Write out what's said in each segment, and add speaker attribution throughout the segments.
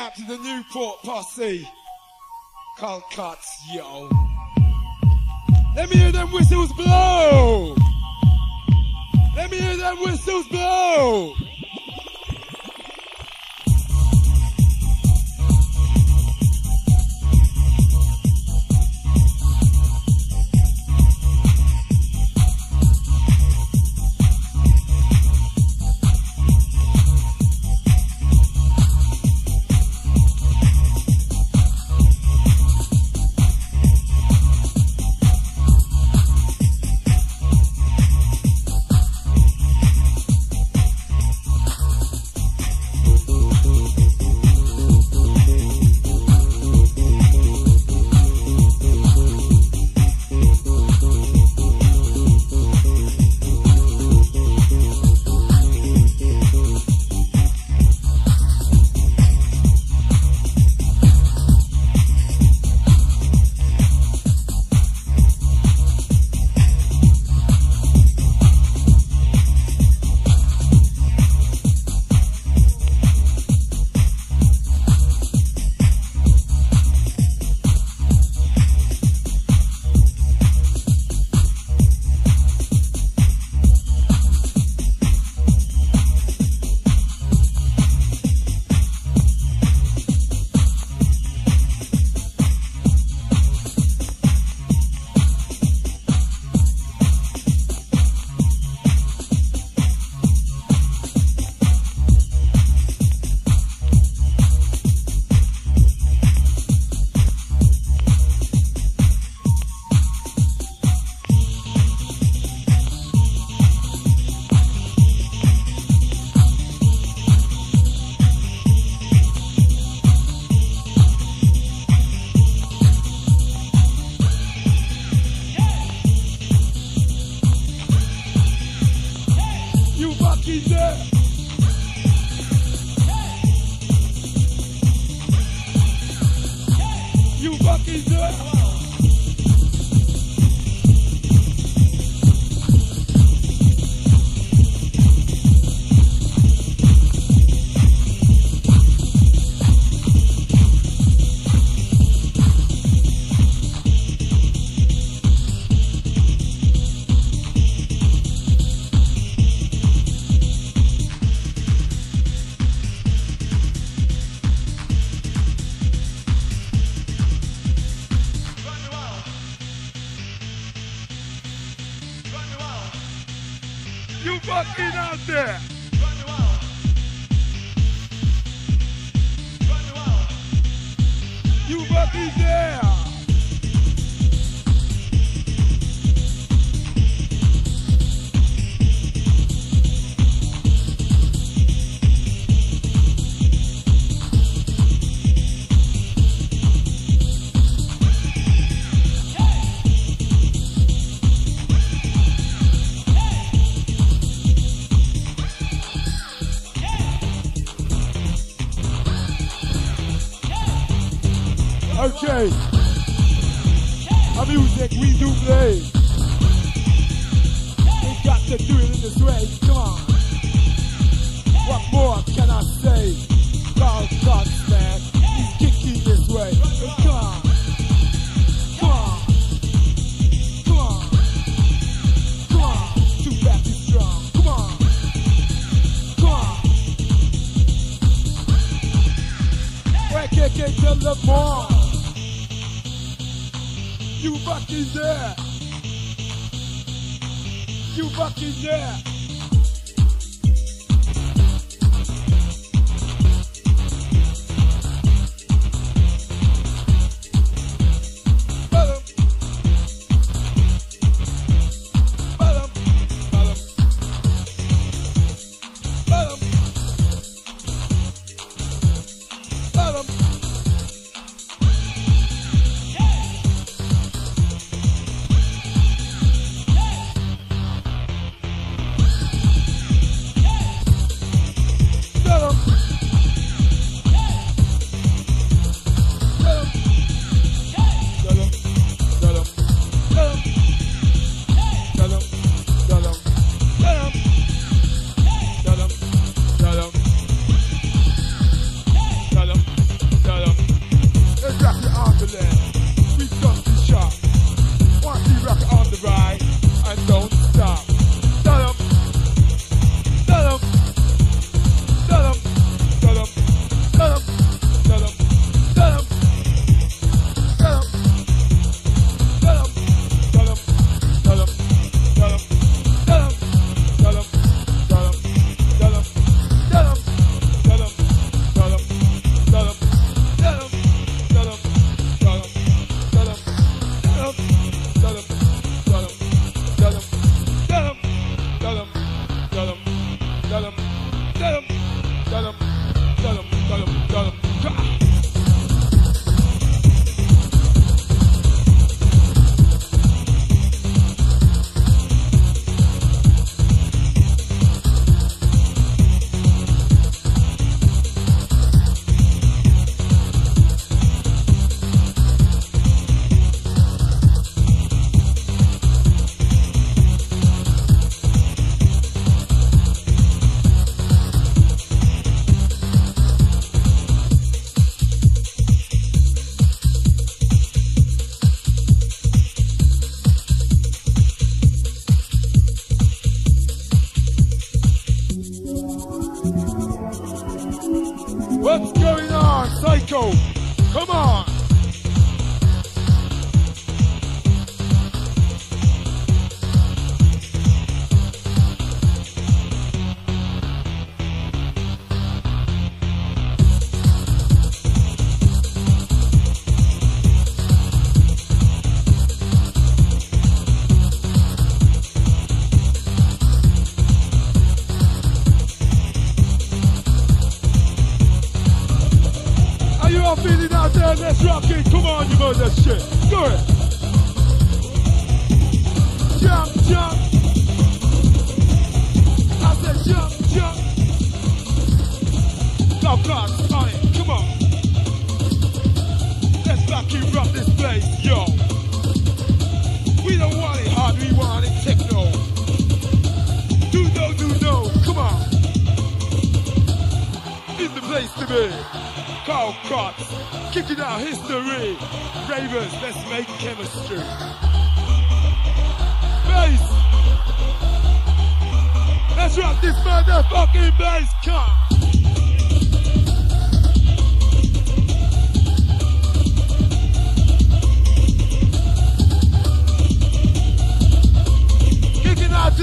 Speaker 1: out to the Newport posse. Carl Cox, yo. Let me hear them whistles blow. Let me hear them whistles blow.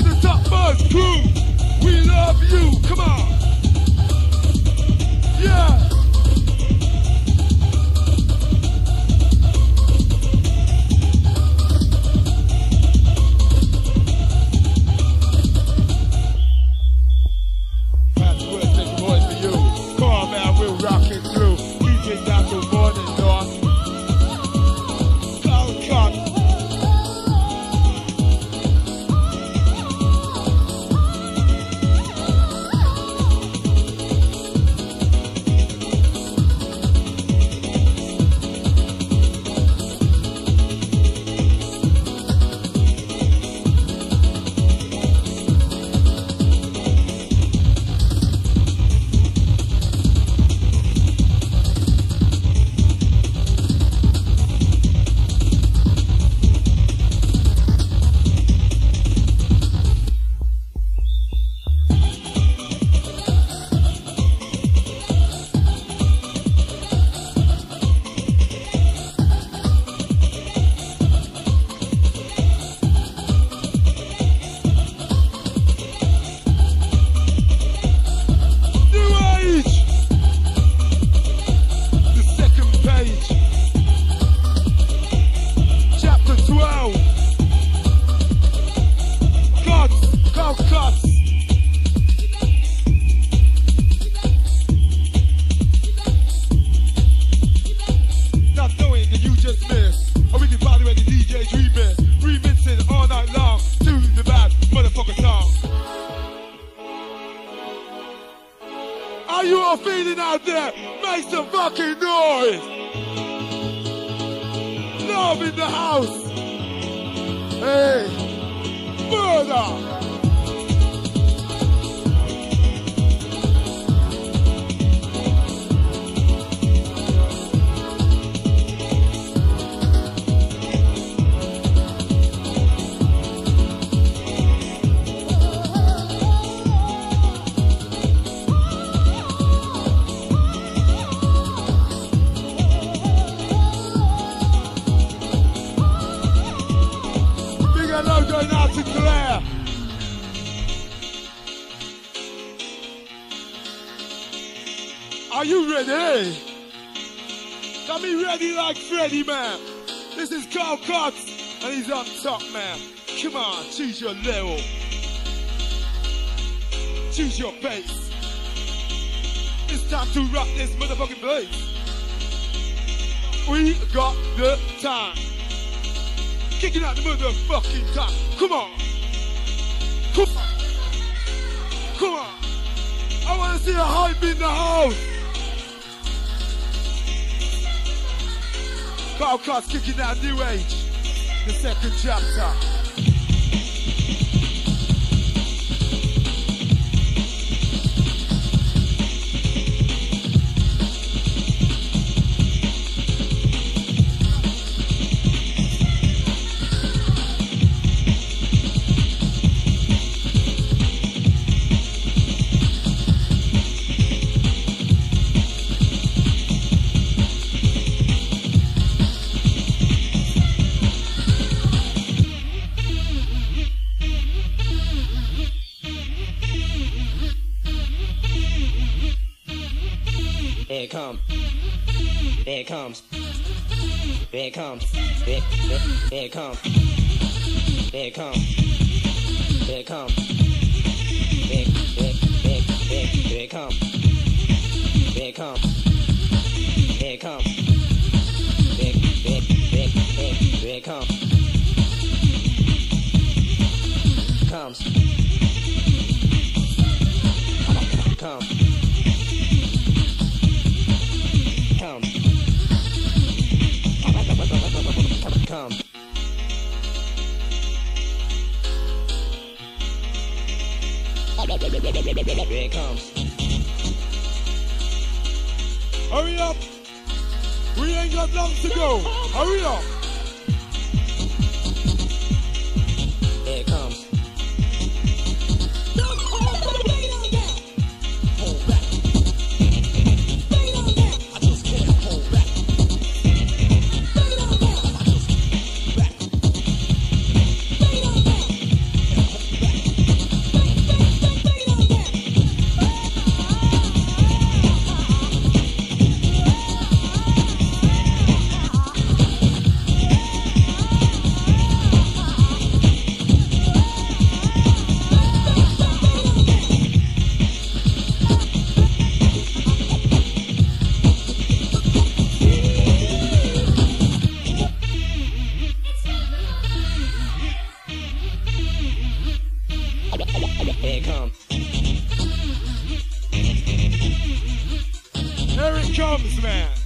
Speaker 1: the top five crew. We love you. Come on. Yeah. cuts, and he's on top, man. Come on, choose your level. Choose your face.
Speaker 2: It's time to rock this motherfucking place. We got the time. Kicking out the motherfucking time. Come on. Come on. Come on. I want to see a hype in the house. Carl Cox kicking out New Age. The second chapter.
Speaker 3: It comes. Here it comes. Here, here, here it comes. Here it comes. Here it comes. Here, here, here, here, here it comes. Here it comes. Here it comes. Here, here, here, here, here it comes. Comes. Comes. Comes. Come. Here it comes.
Speaker 2: Hurry up! We ain't got long to go. Hurry up!
Speaker 1: There's always someone waiting to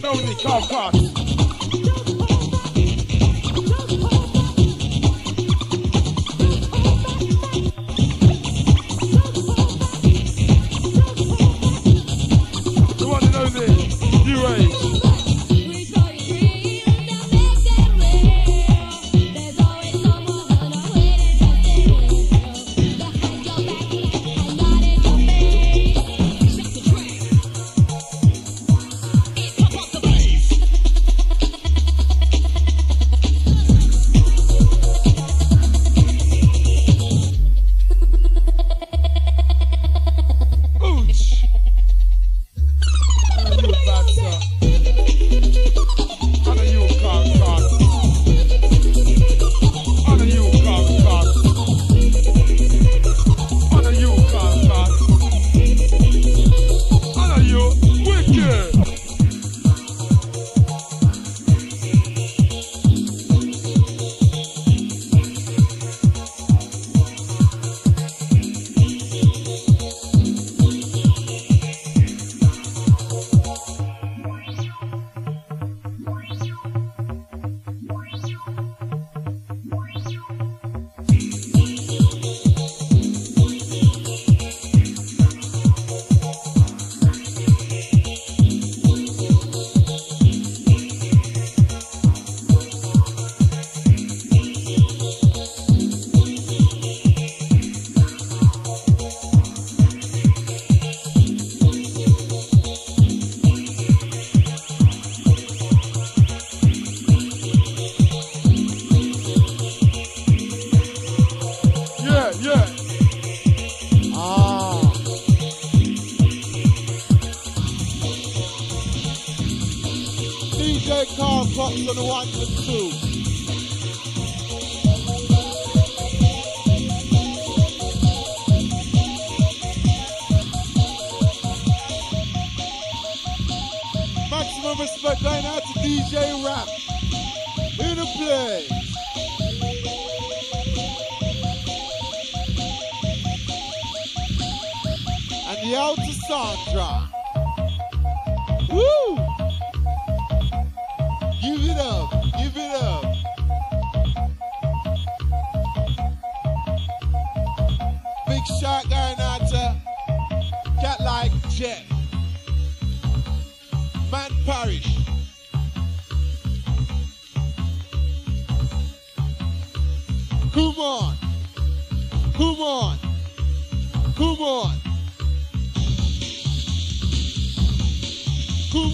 Speaker 2: to the one and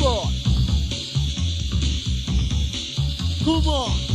Speaker 2: Come on. Come on.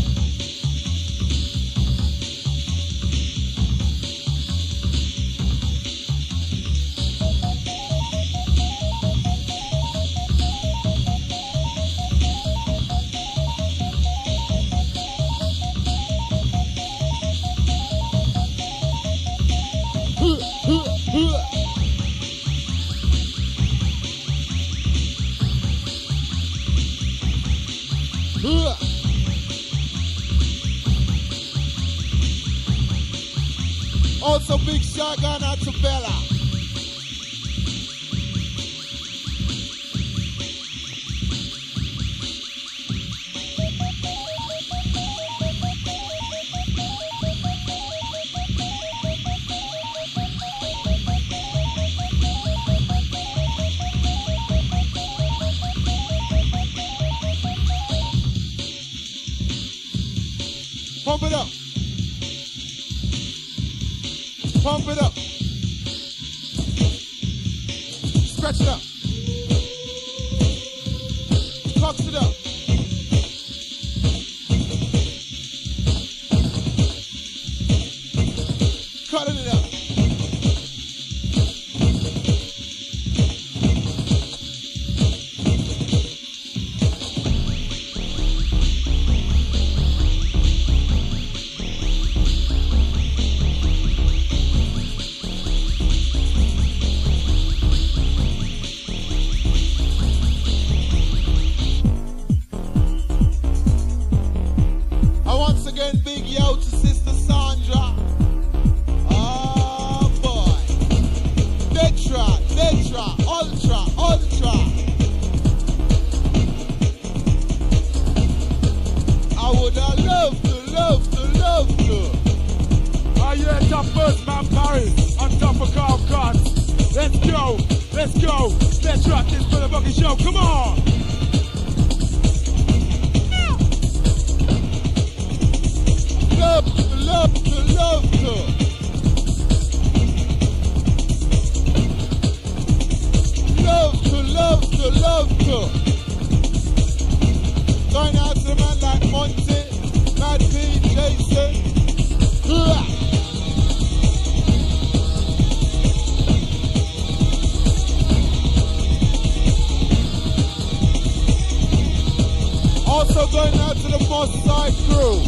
Speaker 2: also going out to
Speaker 1: the
Speaker 2: Moss Side crew.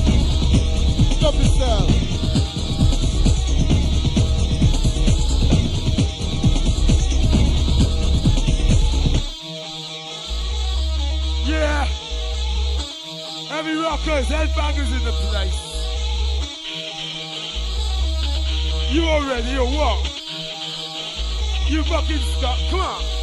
Speaker 2: Stop yourself.
Speaker 1: Yeah. Heavy rockers, headbangers in the place. You already or what? You fucking stuck. Come on.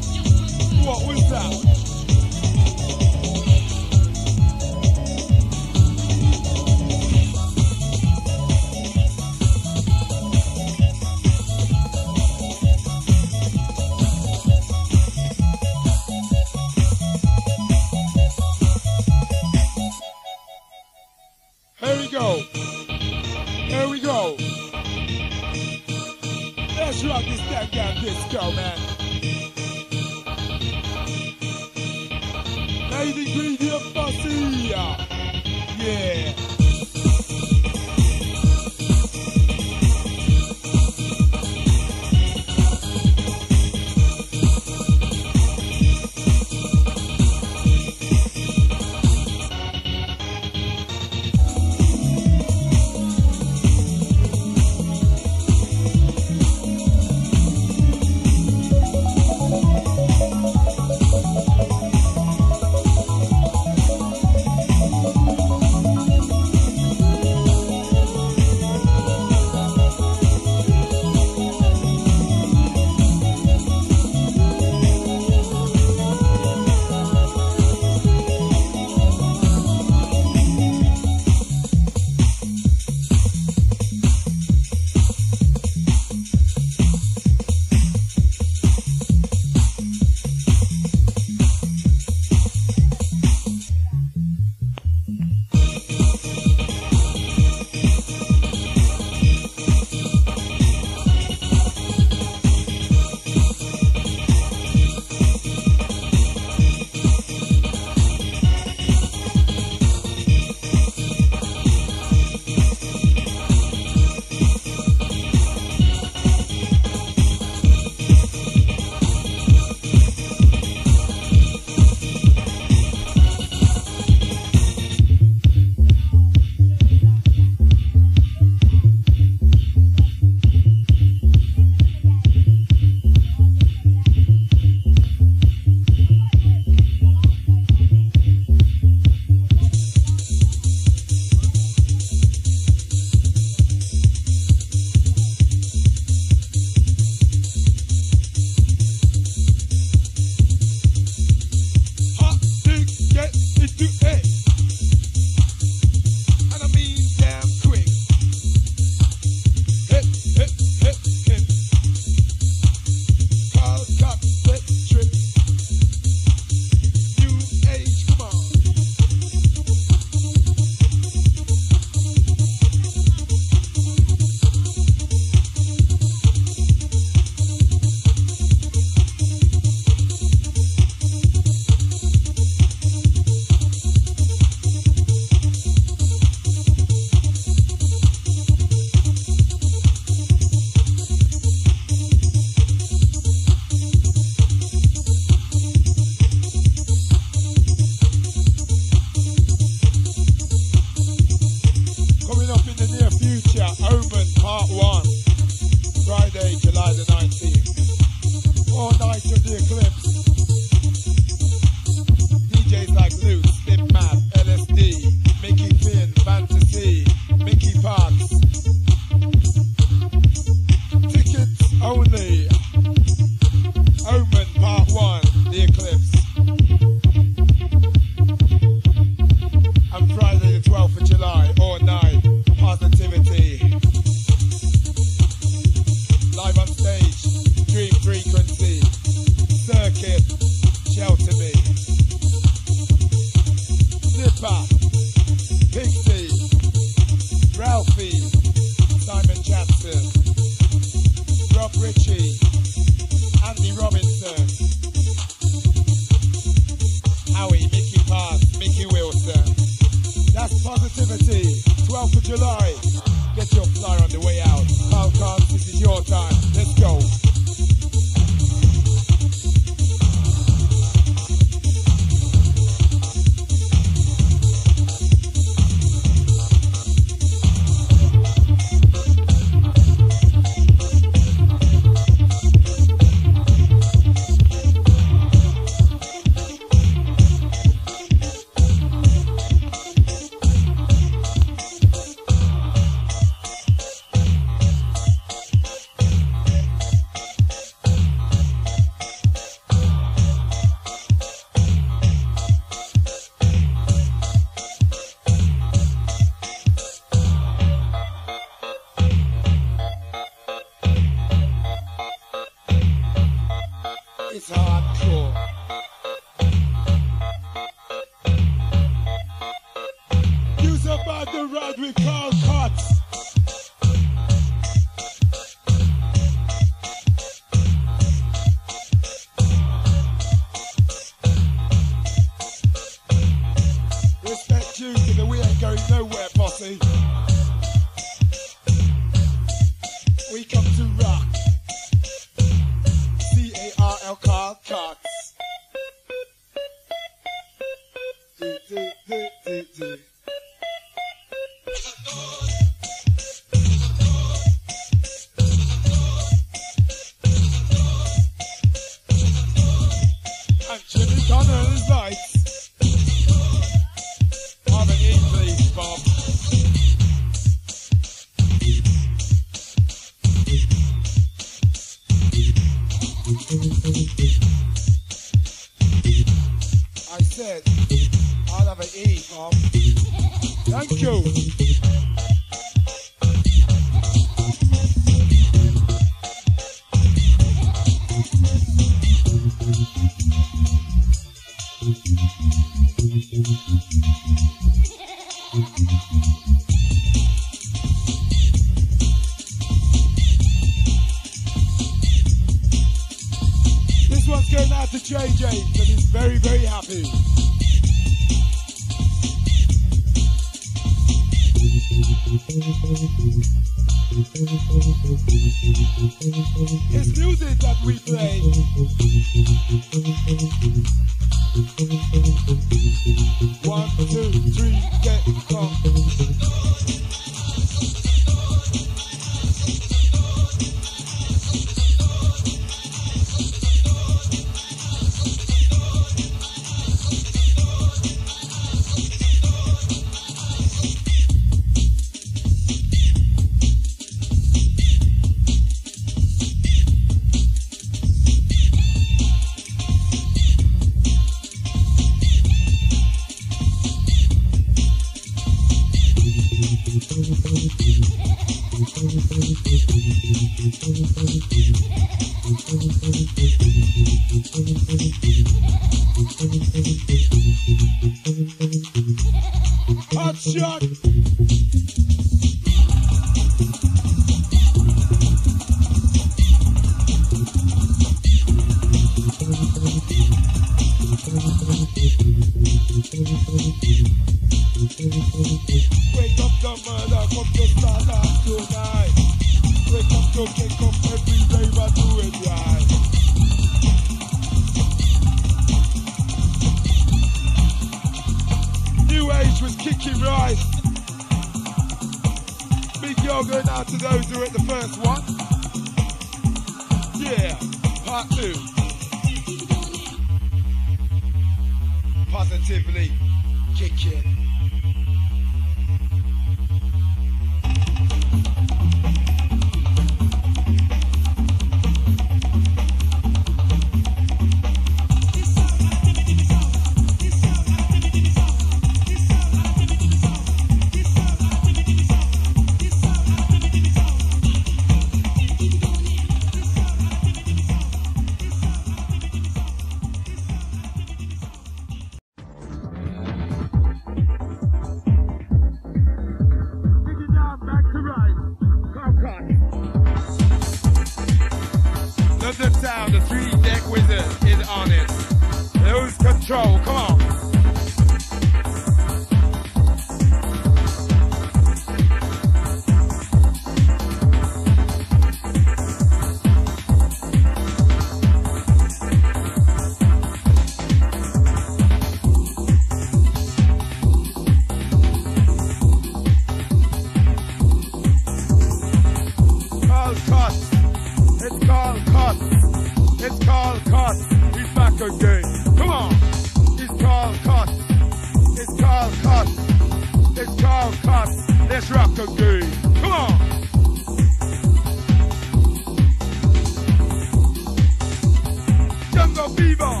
Speaker 1: Jungle fever.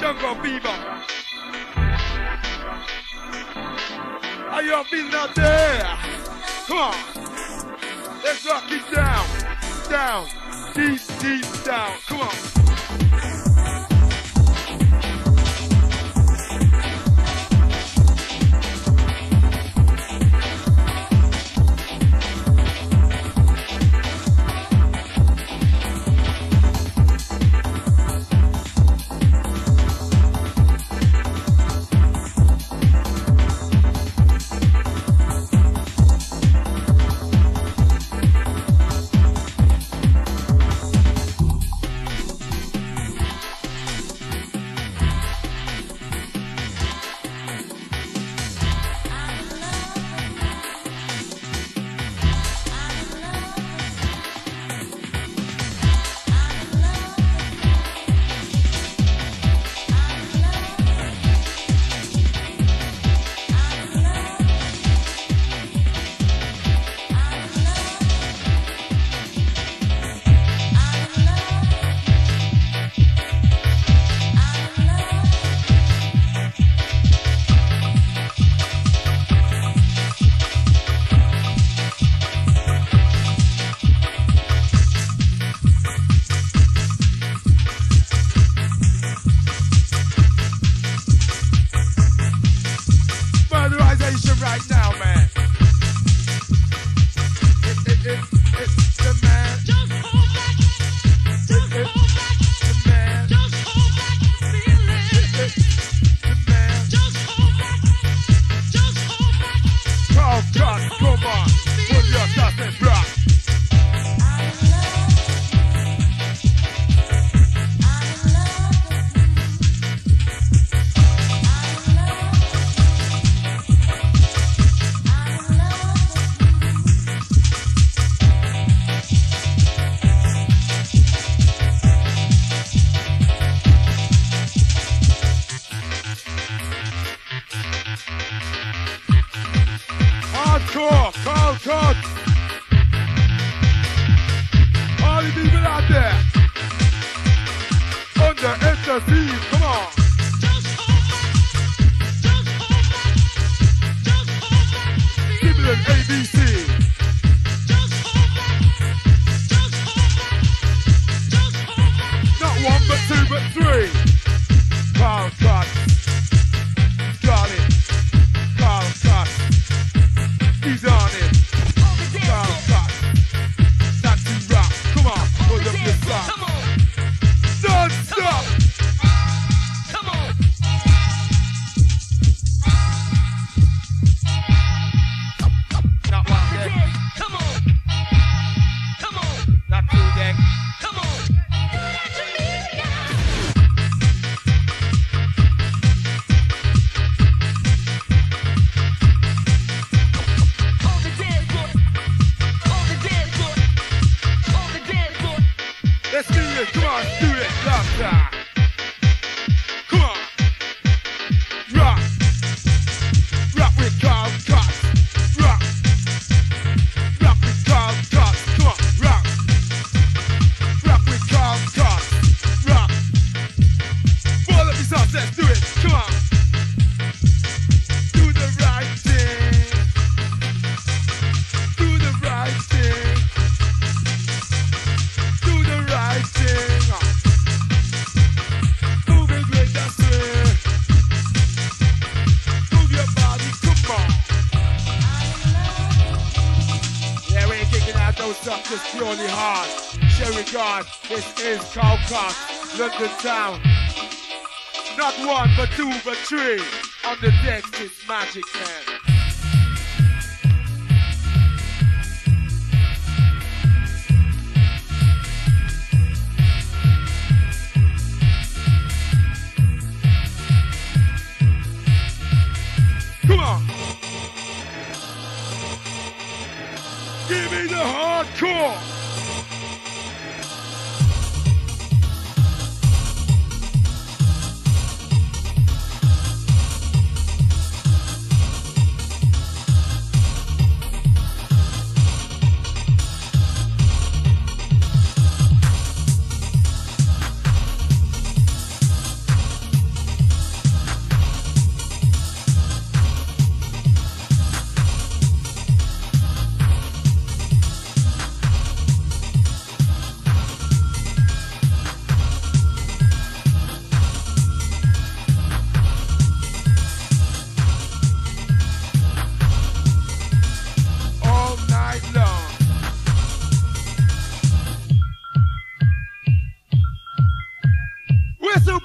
Speaker 1: Jungle fever. Are you feeling out there? Come on. Let's rock it down. Down. Deep, deep down. Come on. three. town. Not one, but two, but three.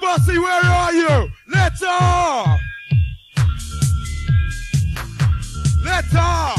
Speaker 1: Bossy, where are you? Let's off! Let's off!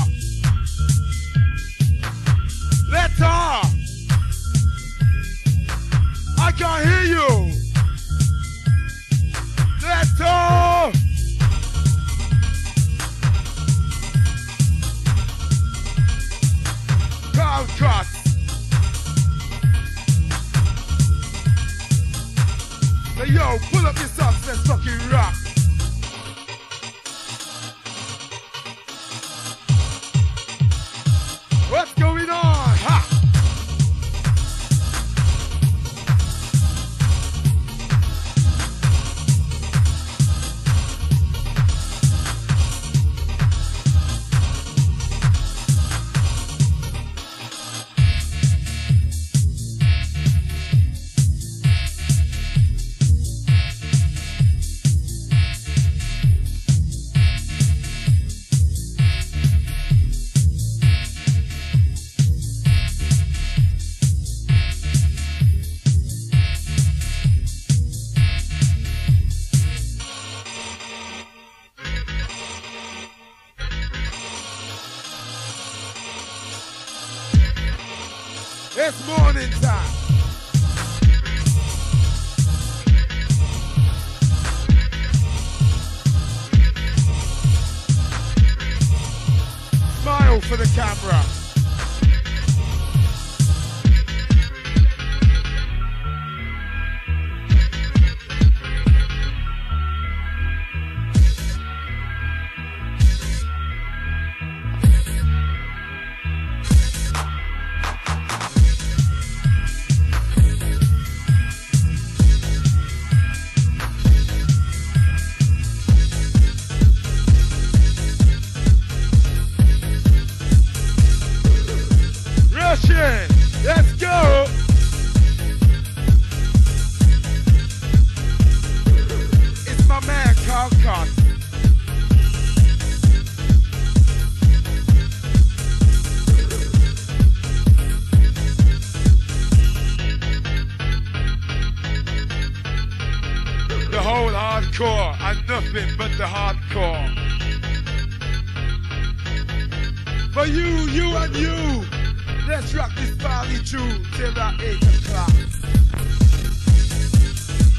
Speaker 1: Let's rock this party Jew till the 8 o'clock.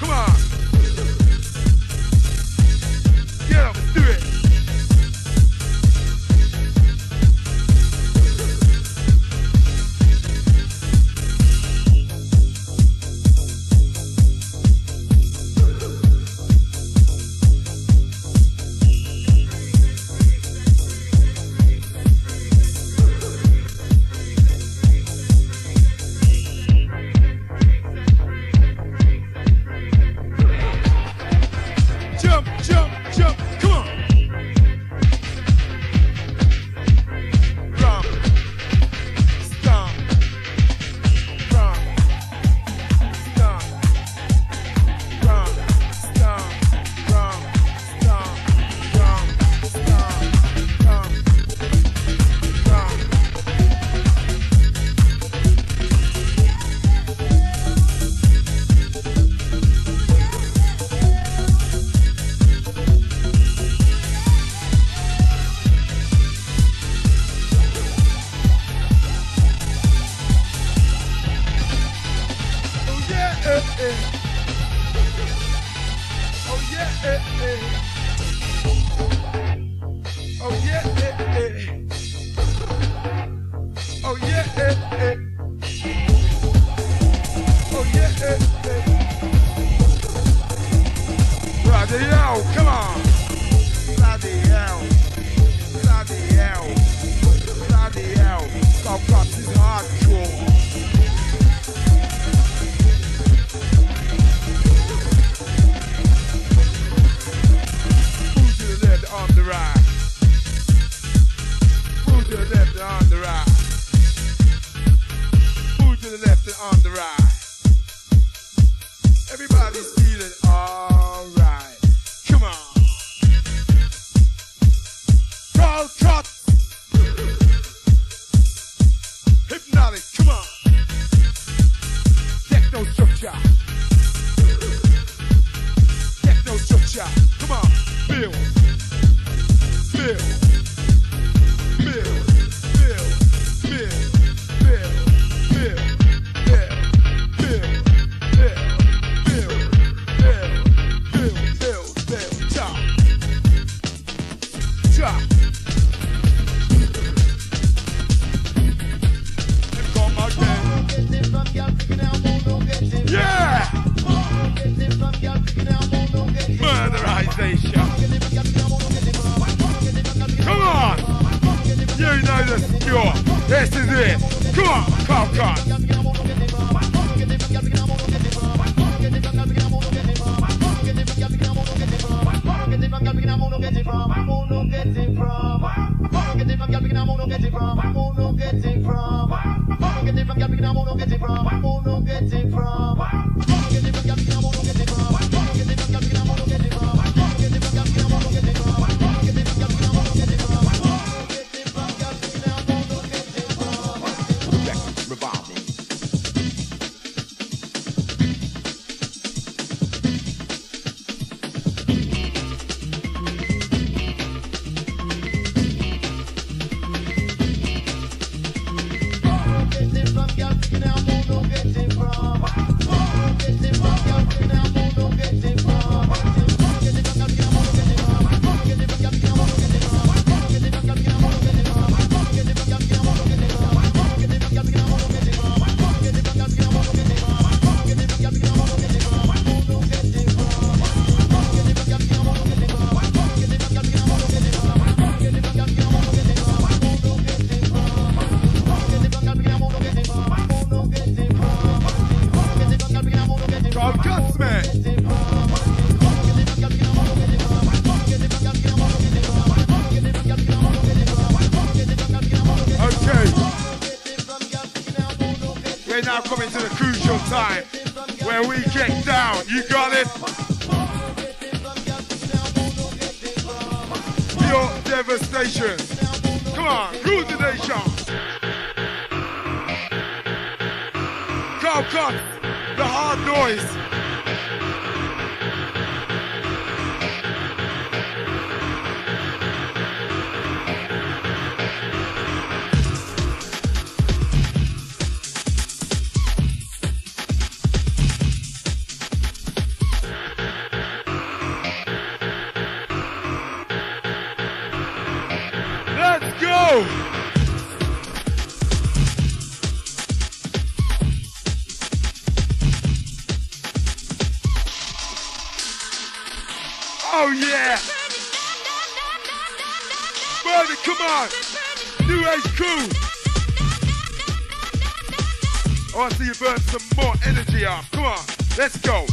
Speaker 1: Come on. Get up, do it. sure. This is it. Come on, come, come. From. Ice Oh, I see you burn some more energy off. Come on, let's go.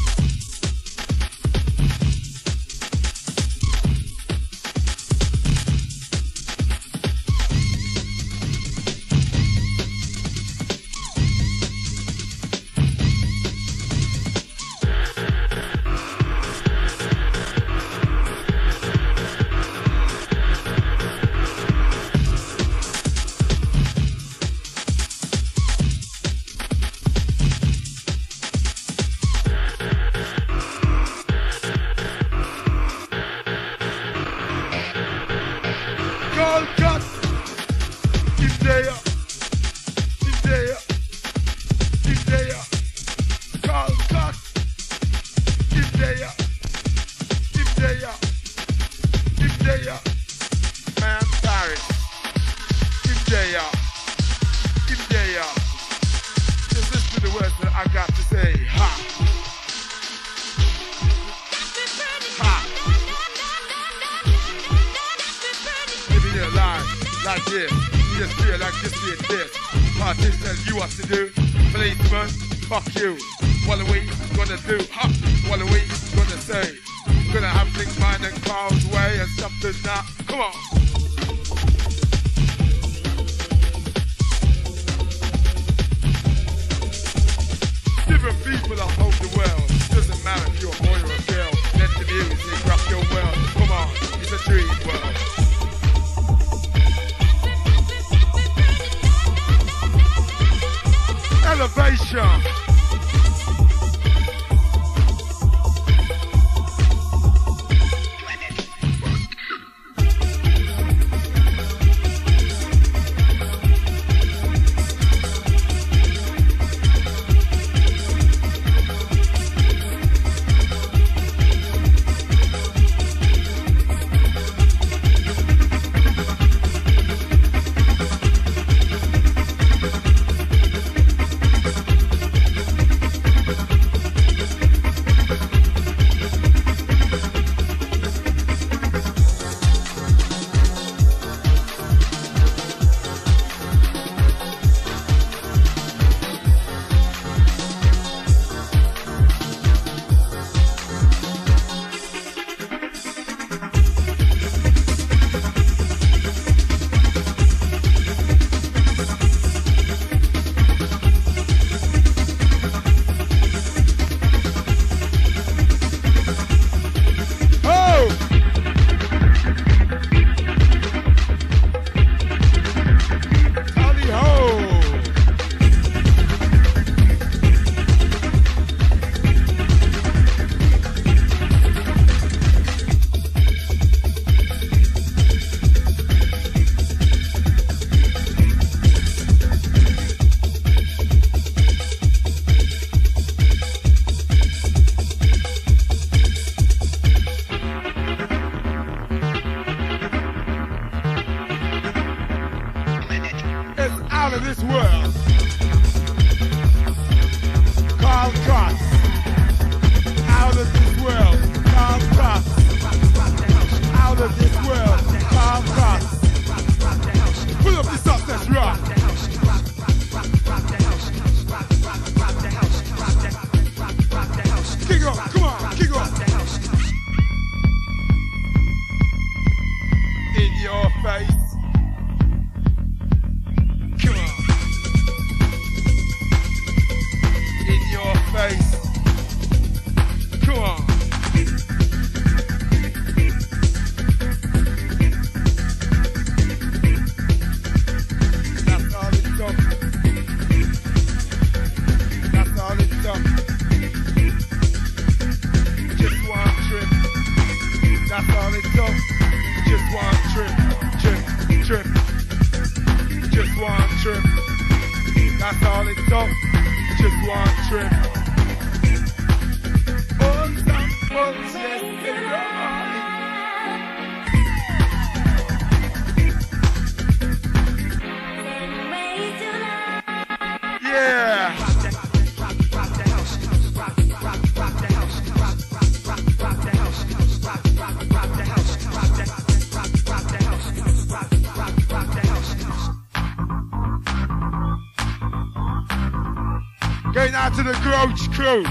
Speaker 1: Crew.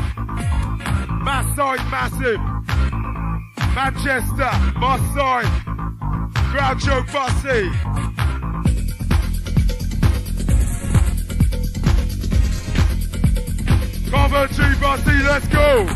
Speaker 1: Mass side massive. Manchester, Moss side. Groucho Bossy. Coventry Bossy, let's go.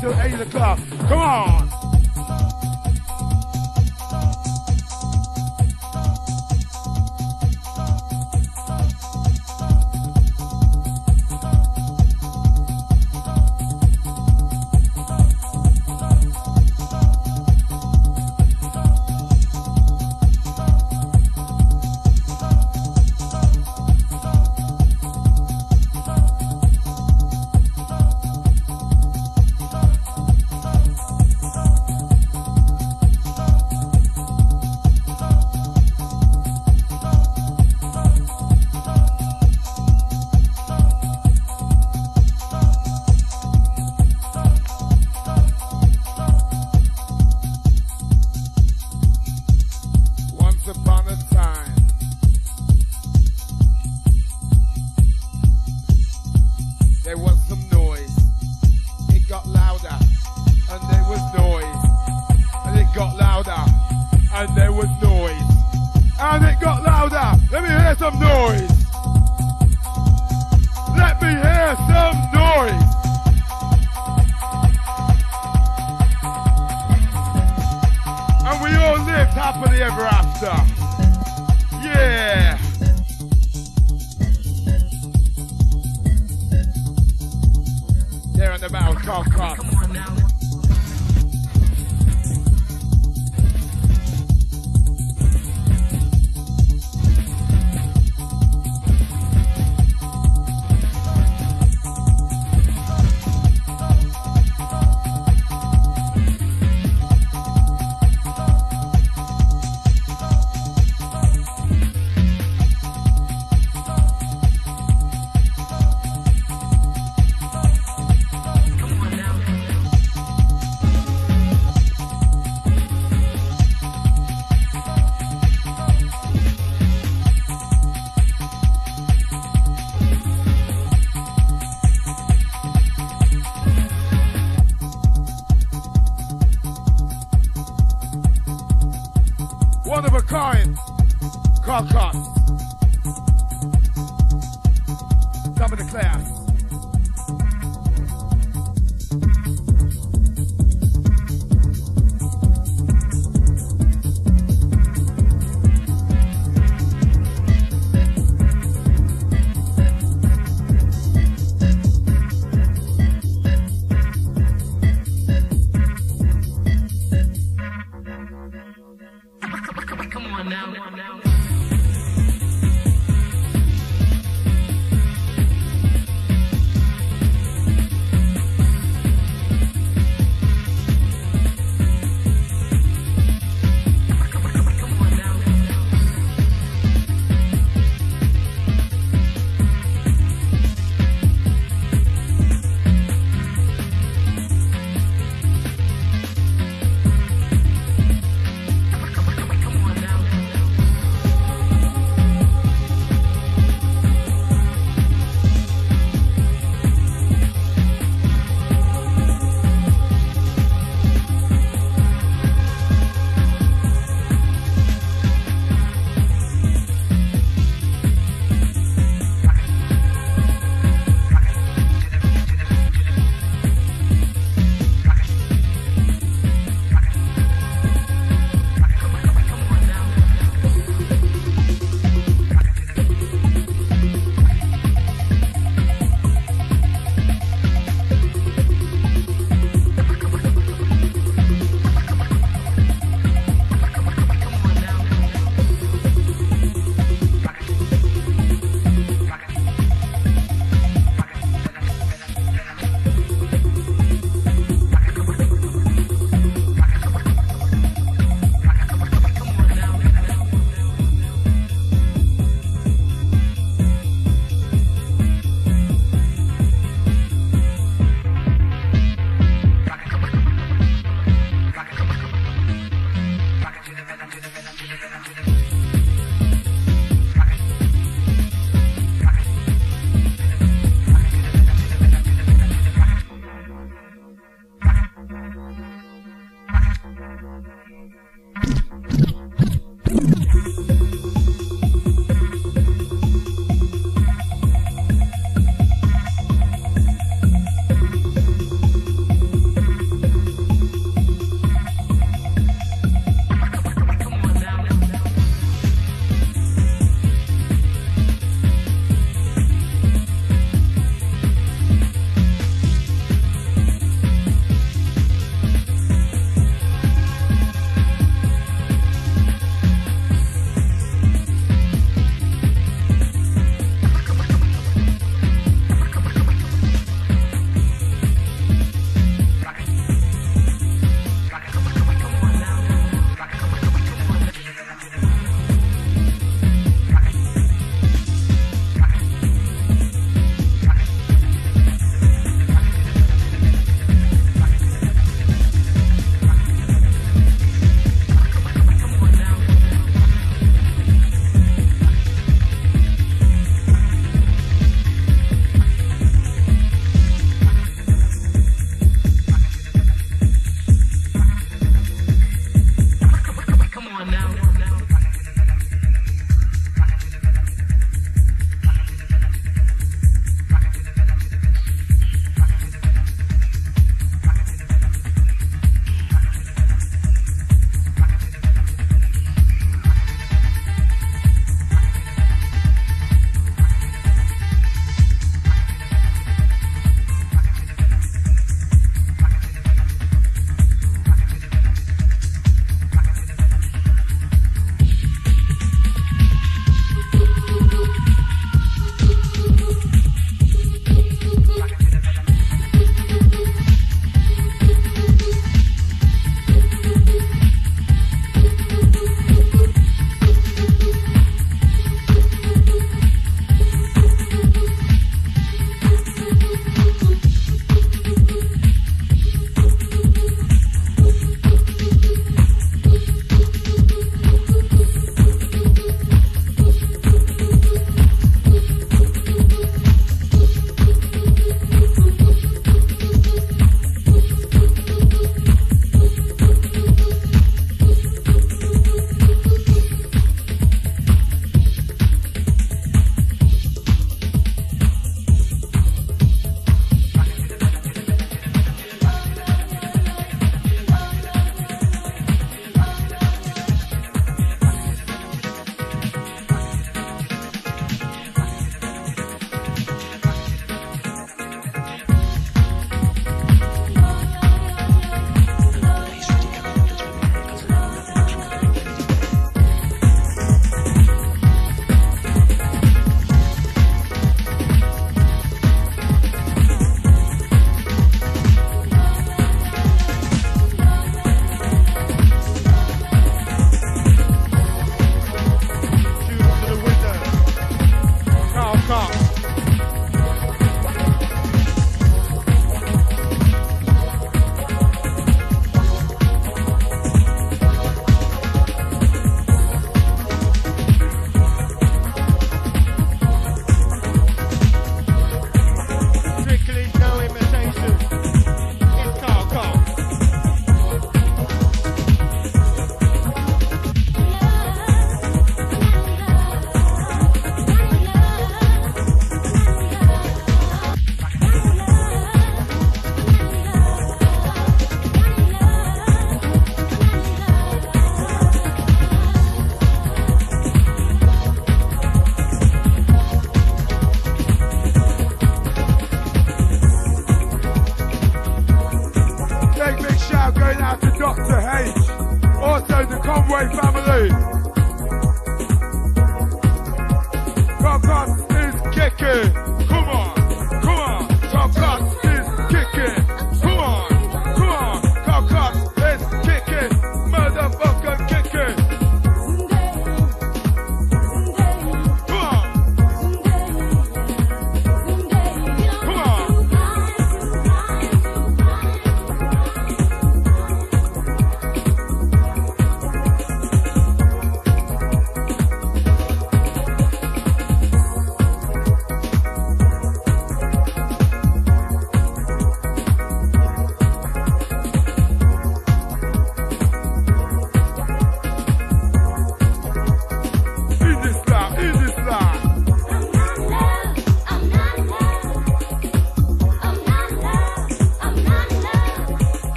Speaker 1: Till 8 o'clock. Come on.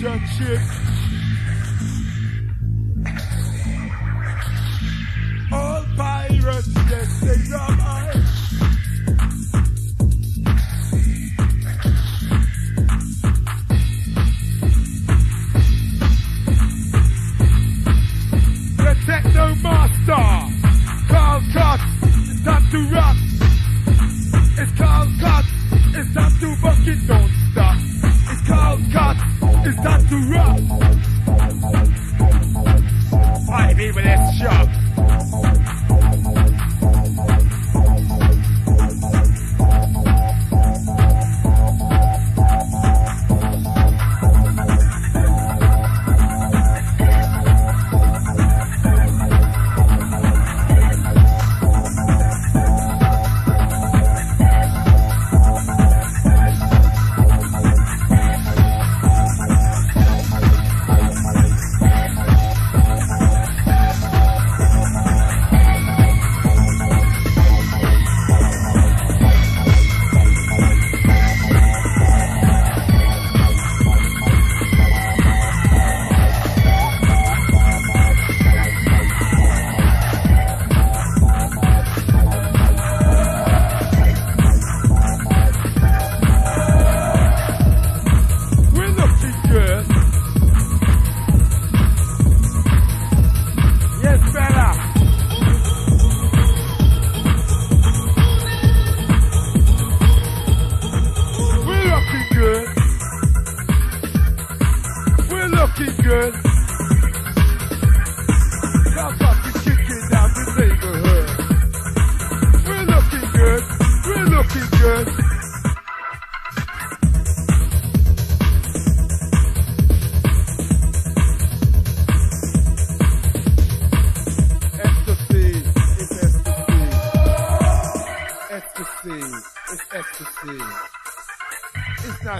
Speaker 1: Jack chick.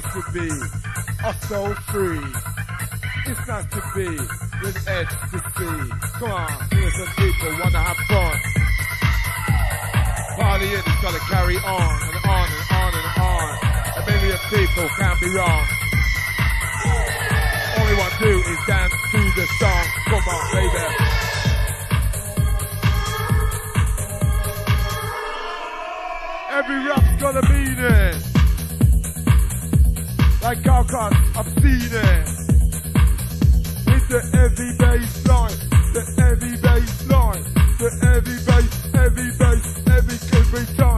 Speaker 1: not to be a soul free. It's not to be with ecstasy. Come on, here's some people wanna have fun. Partying it's gonna carry on and on and on and on. A million people can't be wrong. All we want to do is dance to the song. Come on, baby. every rap's gonna be there like Alcon, I've seen it. It's the heavy bass line, the heavy bass line, the heavy bass, heavy bass, heavy every time.